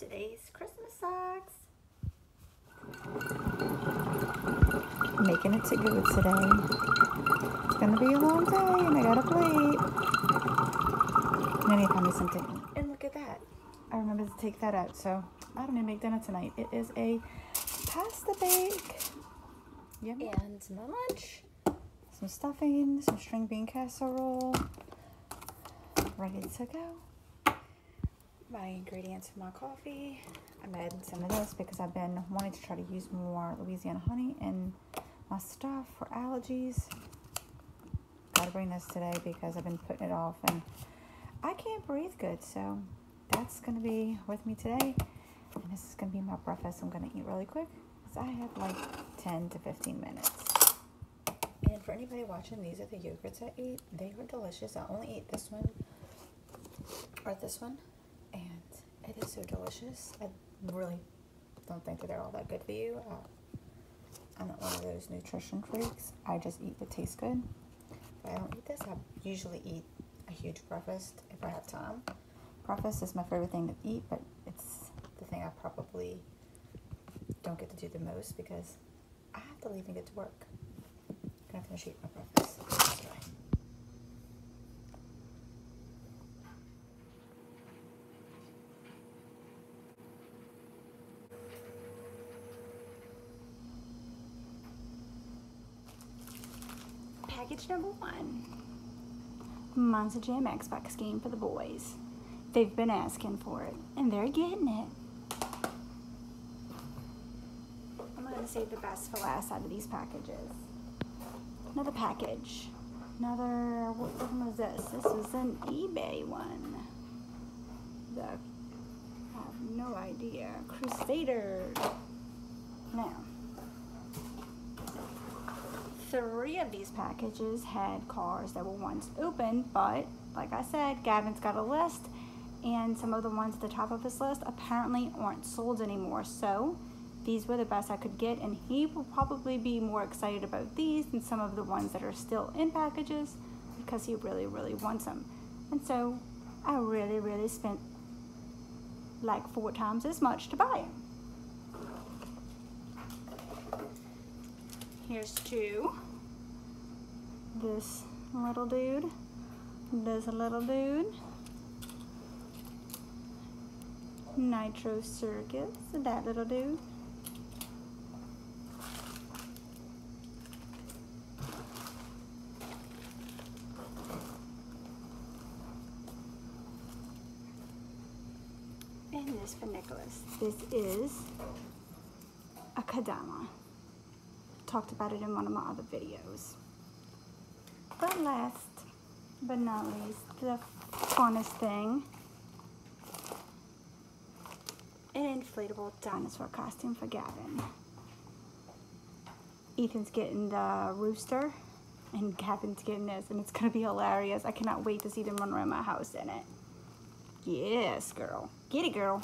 today's Christmas socks. Making it to good today. It's gonna be a long day and I got up late. And then he found me something. And look at that. I remember to take that out, so I don't need to make dinner tonight. It is a pasta bake. Yummy. And my lunch. Some stuffing, some string bean casserole. Ready to go my ingredients for my coffee. I'm adding some of this because I've been wanting to try to use more Louisiana honey in my stuff for allergies. Gotta bring this today because I've been putting it off and I can't breathe good. So that's gonna be with me today. And this is gonna be my breakfast I'm gonna eat really quick because I have like 10 to 15 minutes. And for anybody watching, these are the yogurts I eat. They are delicious. I only eat this one or this one it is so delicious. I really don't think that they're all that good for you. Uh, I'm not one of those nutrition freaks. I just eat what tastes good. If I don't eat this, I usually eat a huge breakfast if I have time. Breakfast is my favorite thing to eat, but it's the thing I probably don't get to do the most because I have to leave and get to work. I'm gonna finish eating my breakfast. Package number one. Monster Jam Xbox game for the boys. They've been asking for it, and they're getting it. I'm to save the best for last out of these packages. Another package. Another, what one was this? This is an eBay one. The, I have no idea. Crusader. Now, three of these packages had cars that were once open, but like I said, Gavin's got a list, and some of the ones at the top of his list apparently aren't sold anymore. So these were the best I could get, and he will probably be more excited about these than some of the ones that are still in packages because he really, really wants them. And so I really, really spent like four times as much to buy them. Here's two. This little dude. This little dude. Nitro Circus, that little dude. And this for Nicholas. This is a kendama talked about it in one of my other videos. But last but not least, the funnest thing, an inflatable dinosaur costume for Gavin. Ethan's getting the rooster and Gavin's getting this and it's gonna be hilarious. I cannot wait to see them run around my house in it. Yes, girl. Get it, girl.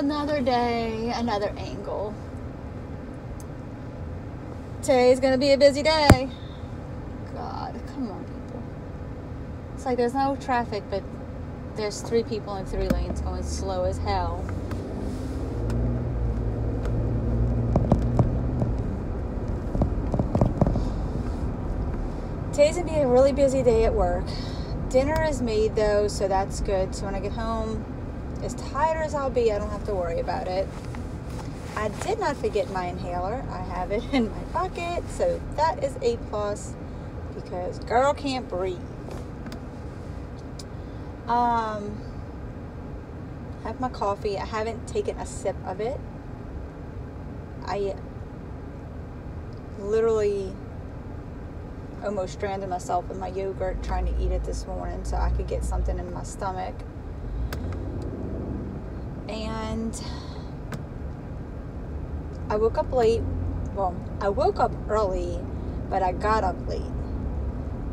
Another day, another angle. Today's gonna be a busy day. God, come on, people. It's like there's no traffic, but there's three people in three lanes going slow as hell. Today's gonna be a really busy day at work. Dinner is made though, so that's good. So when I get home, as tired as I'll be, I don't have to worry about it. I did not forget my inhaler. I have it in my pocket, so that is a plus because girl can't breathe. Um, have my coffee. I haven't taken a sip of it. I literally almost stranded myself in my yogurt trying to eat it this morning so I could get something in my stomach and I woke up late. Well, I woke up early, but I got up late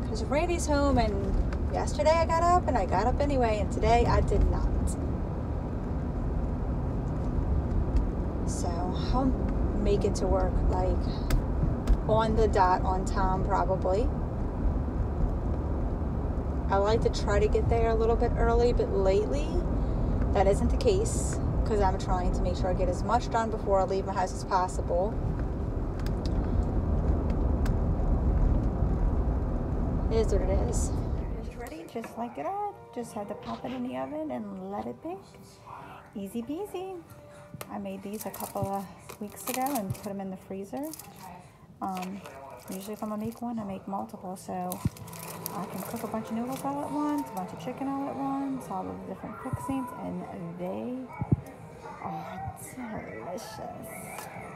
because Randy's home, and yesterday I got up and I got up anyway, and today I did not. So I'll make it to work like on the dot on time, probably. I like to try to get there a little bit early, but lately that isn't the case because I'm trying to make sure I get as much done before I leave my house as possible. It is what it is. It's ready just like that. Just had to pop it in the oven and let it bake. Easy peasy. I made these a couple of weeks ago and put them in the freezer. Um, usually if I'm gonna make one, I make multiple, so I can cook a bunch of noodles all at once, a bunch of chicken all at once, all of the different fixings, and they are delicious.